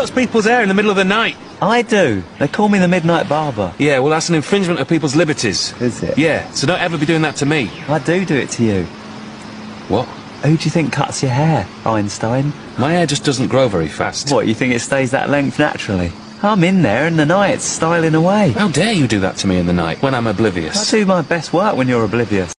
cuts people's hair in the middle of the night. I do. They call me the Midnight Barber. Yeah, well, that's an infringement of people's liberties. Is it? Yeah, so don't ever be doing that to me. I do do it to you. What? Who do you think cuts your hair, Einstein? My hair just doesn't grow very fast. What, you think it stays that length naturally? I'm in there in the night, styling away. How dare you do that to me in the night when I'm oblivious? I do my best work when you're oblivious.